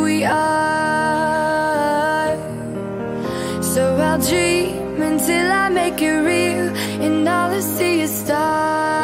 we are. So I'll dream until I make it real, and all I see is stars.